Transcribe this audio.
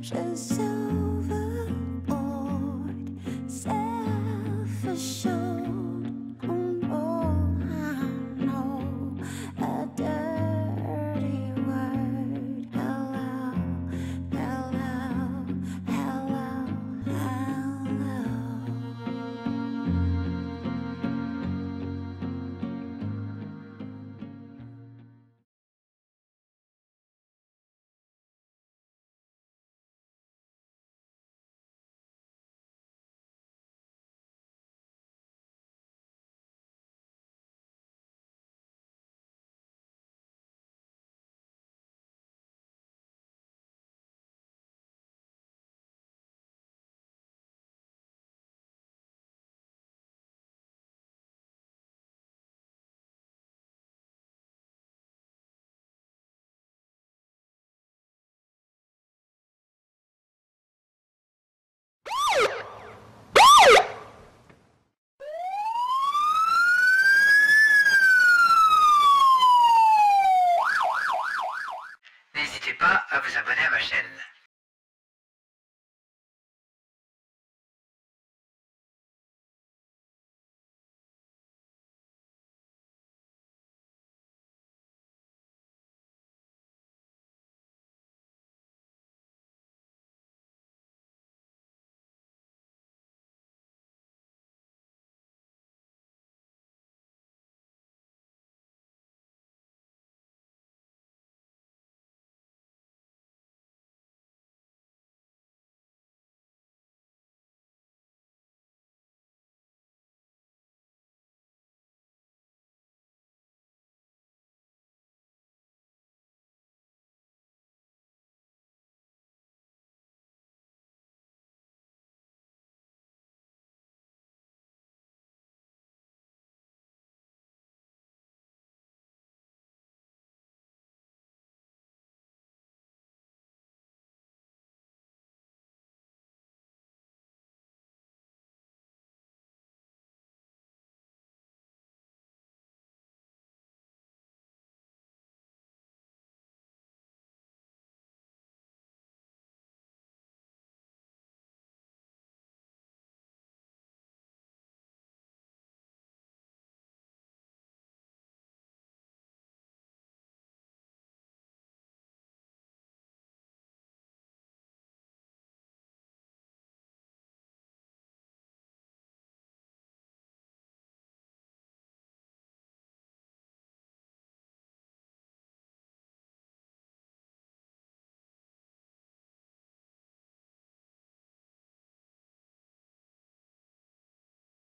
przez pas vous abonner à ma chaîne.